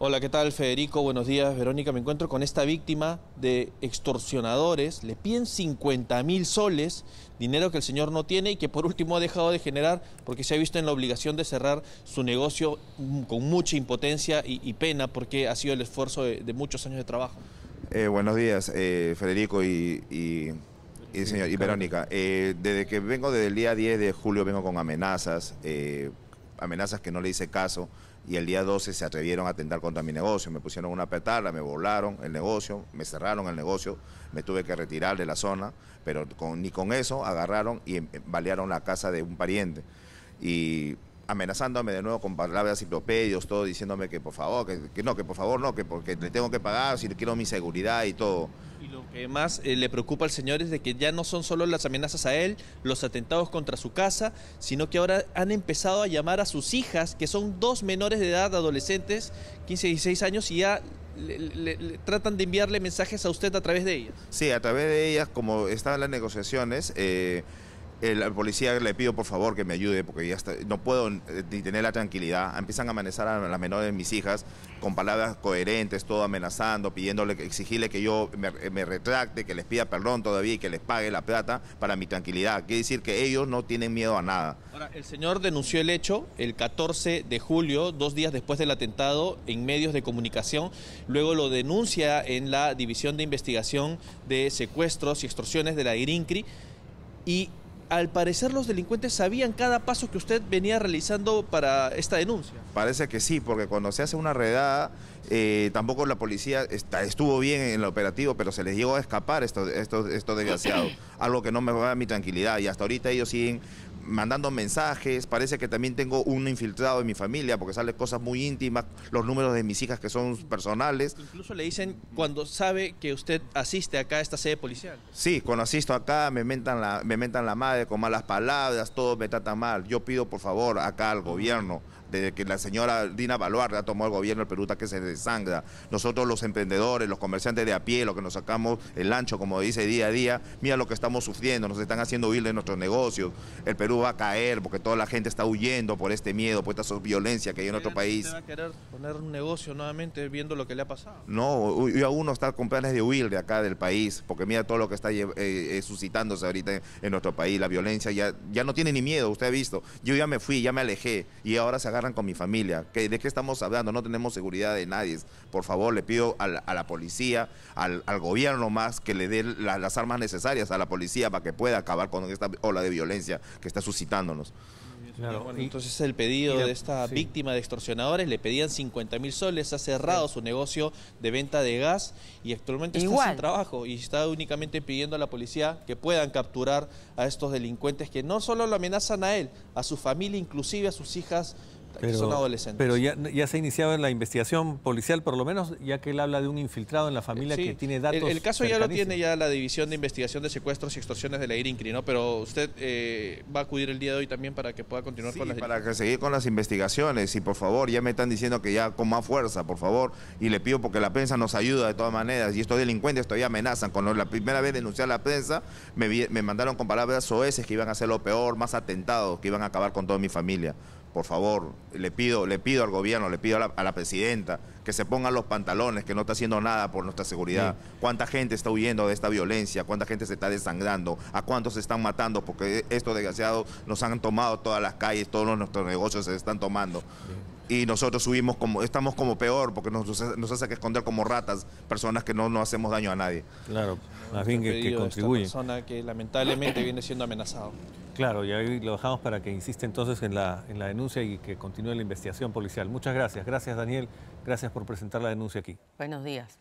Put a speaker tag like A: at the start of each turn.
A: Hola, ¿qué tal Federico? Buenos días, Verónica. Me encuentro con esta víctima de extorsionadores. Le piden 50 mil soles, dinero que el señor no tiene y que por último ha dejado de generar porque se ha visto en la obligación de cerrar su negocio con mucha impotencia y, pena porque ha sido el esfuerzo de, muchos años de trabajo.
B: Eh, buenos días, eh, Federico y, señor, y Verónica. Eh, desde que vengo desde el día 10 de julio vengo con amenazas, amenazas que no le hice caso y el día 12 se atrevieron a atentar contra mi negocio. Me pusieron una petarda, me volaron el negocio, me cerraron el negocio, me tuve que retirar de la zona, pero ni con eso agarraron y em, balearon la casa de un pariente. Y amenazándome de nuevo con palabras enciclopedios, todo diciéndome que por favor, que, no, que por favor no, que porque le tengo que pagar, si quiero mi seguridad y todo.
A: Y lo que más eh, le preocupa al señor es de que ya no son solo las amenazas a él, los atentados contra su casa, sino que ahora han empezado a llamar a sus hijas, que son dos menores de edad, adolescentes, 15 y 16 años, y ya le, tratan de enviarle mensajes a usted a través de ellas.
B: Sí, a través de ellas, como están las negociaciones, eh, el, policía le pido por favor que me ayude porque ya no puedo eh, ni tener la tranquilidad. Empiezan a amenazar a las menores de mis hijas con palabras coherentes, todo amenazando, pidiéndole, exigirle que yo me, retracte, que les pida perdón todavía y que les pague la plata para mi tranquilidad. Quiere decir que ellos no tienen miedo a nada.
A: Ahora, el señor denunció el hecho el 14 de julio, dos días después del atentado, en medios de comunicación. Luego lo denuncia en la División de Investigación de Secuestros y Extorsiones de la IRINCRI. Y al parecer los delincuentes sabían cada paso que usted venía realizando para esta denuncia.
B: Parece que sí, porque cuando se hace una redada, eh, tampoco la policía estuvo bien en el operativo, pero se les llegó a escapar esto, esto, esto desgraciado, algo que no me va a mi tranquilidad y hasta ahorita ellos siguen mandando mensajes, parece que también tengo un infiltrado en mi familia porque sale cosas muy íntimas, los números de mis hijas que son personales.
A: Incluso le dicen cuando sabe que usted asiste acá a esta sede policial.
B: Sí, cuando asisto acá me mentan la, me mentan la madre con malas palabras, todos me tratan mal. Yo pido por favor acá al gobierno, desde que la señora Dina Baluarda tomó el gobierno del Perú que se desangra. Nosotros los emprendedores, los comerciantes de a pie, los que nos sacamos el ancho, como dice día a día, mira lo que estamos sufriendo, nos están haciendo huir de nuestros negocios. El Perú va a caer porque toda la gente está huyendo por este miedo, por esta violencia que hay en nuestro país.
A: ¿Usted va a querer poner un negocio nuevamente viendo lo que le ha pasado?
B: No, yo aún no está con planes de huir de acá del país, porque mira todo lo que está eh, eh, suscitándose ahorita en, nuestro país, la violencia ya, ya no tiene ni miedo, usted ha visto. Yo ya me fui, ya me alejé y ahora se agarran con mi familia. ¿De qué estamos hablando? No tenemos seguridad de nadie. Por favor, le pido a la, policía, al, gobierno más, que le dé las armas necesarias a la policía para que pueda acabar con esta ola de violencia que está suscitándonos.
A: Claro. entonces el pedido de esta víctima de extorsionadores, le pedían 50 mil soles, ha cerrado su negocio de venta de gas y actualmente está sin trabajo y está únicamente pidiendo a la policía que puedan capturar a estos delincuentes que no solo lo amenazan a él, a su familia, inclusive a sus hijas pero, son adolescentes.
C: Pero ya, ya, se ha iniciado en la investigación policial, por lo menos, ya que él habla de un infiltrado en la familia que tiene datos.
A: El, el caso ya lo tiene ya la División de Investigación de Secuestros y Extorsiones de la IRINCRI, ¿no? Pero usted eh, va a acudir el día de hoy también para que pueda continuar con las
B: para que seguir con las investigaciones y por favor, ya me están diciendo que ya con más fuerza, por favor, y le pido porque la prensa nos ayuda de todas maneras y estos delincuentes todavía amenazan. Cuando la primera vez denuncié a la prensa, me, me mandaron con palabras soeces que iban a hacer lo peor, más atentados, que iban a acabar con toda mi familia por favor, le pido, le pido al gobierno, le pido a la, presidenta que se pongan los pantalones, que no está haciendo nada por nuestra seguridad. ¿Cuánta gente está huyendo de esta violencia? ¿Cuánta gente se está desangrando? ¿A cuántos se están matando? Porque estos desgraciados nos han tomado todas las calles, todos nuestros negocios se están tomando y nosotros subimos como, estamos como peor porque nos, nos hace que esconder como ratas personas que no, no hacemos daño a nadie.
C: Claro, más bien que, que contribuye.
A: persona que lamentablemente viene siendo amenazado.
C: Claro, y ahí lo dejamos para que insiste entonces en la, en la denuncia y que continúe la investigación policial. Muchas gracias. Gracias, Daniel. Gracias por presentar la denuncia aquí.
D: Buenos días.